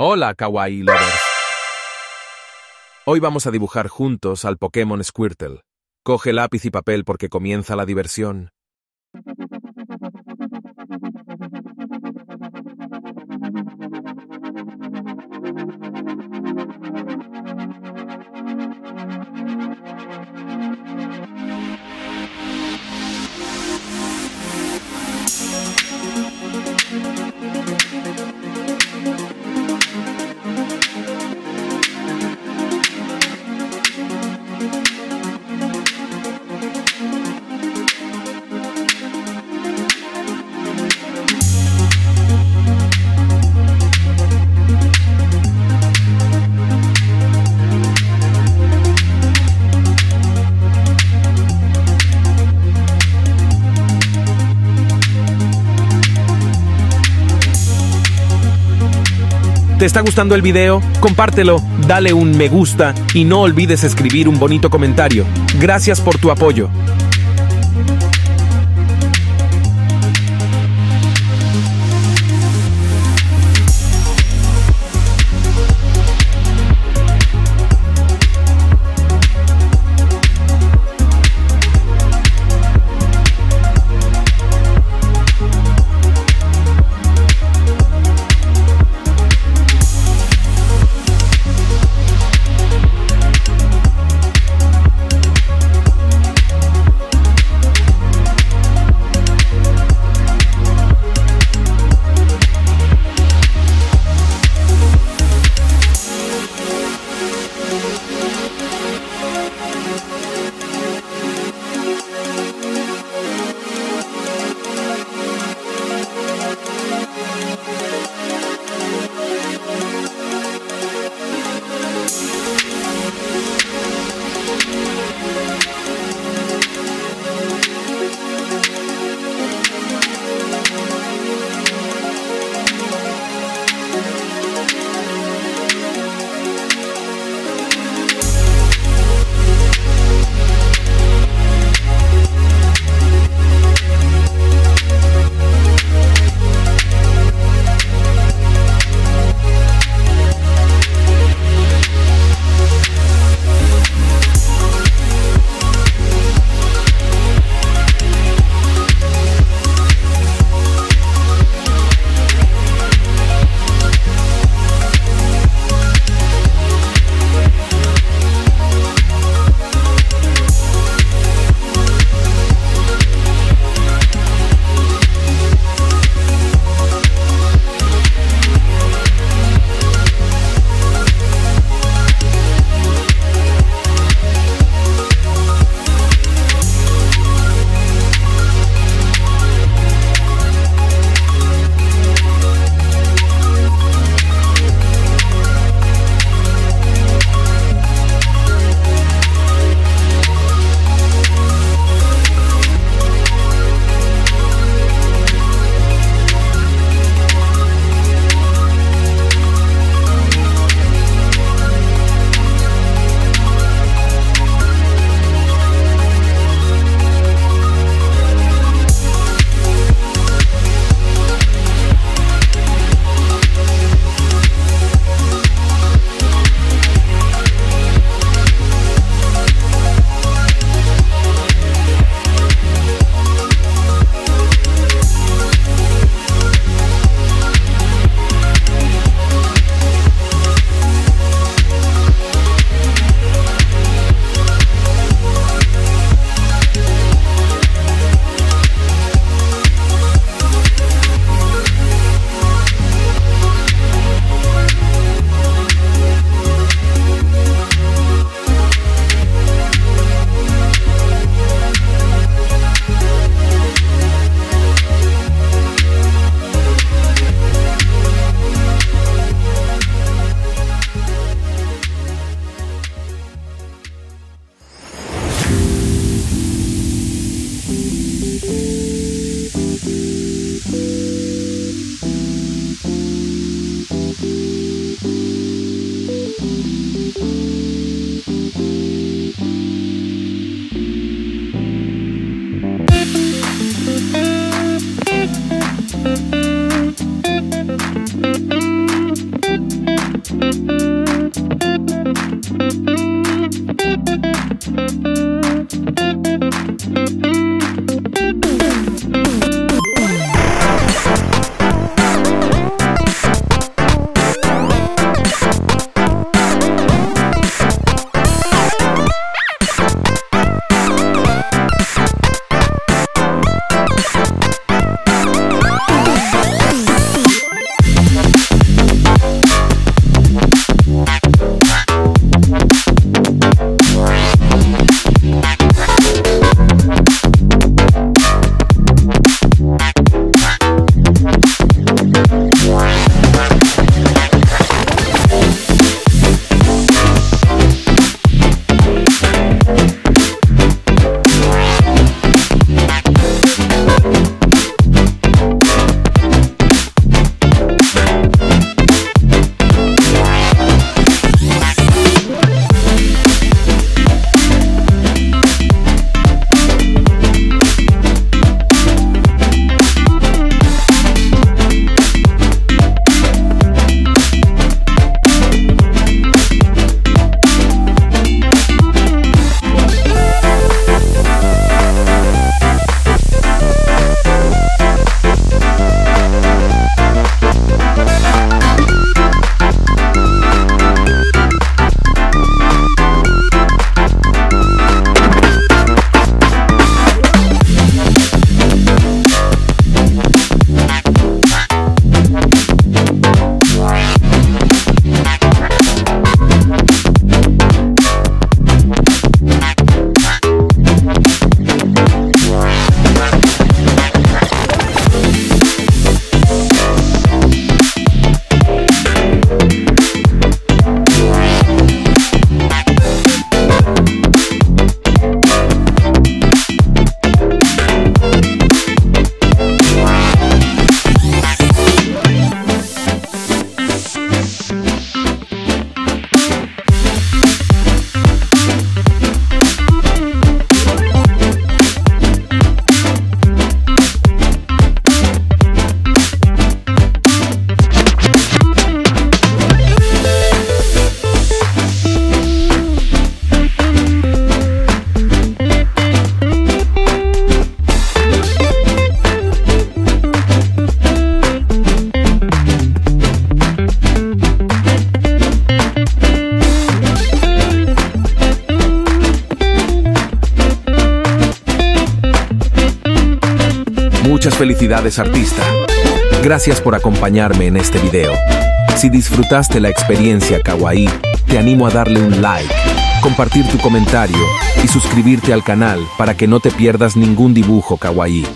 Hola, Kawaii Lovers. Hoy vamos a dibujar juntos al Pokémon Squirtle. Coge lápiz y papel porque comienza la diversión. Está gustando el video? Compártelo, dale un me gusta y no olvides escribir un bonito comentario. Gracias por tu apoyo. Felicidades artista. Gracias por acompañarme en este video. Si disfrutaste la experiencia kawaii, te animo a darle un like, compartir tu comentario y suscribirte al canal para que no te pierdas ningún dibujo kawaii.